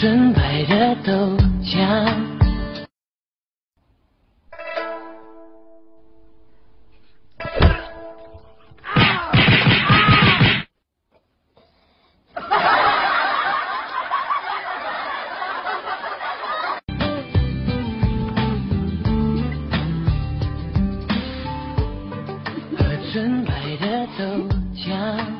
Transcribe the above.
纯白的豆浆。喝纯白的豆浆，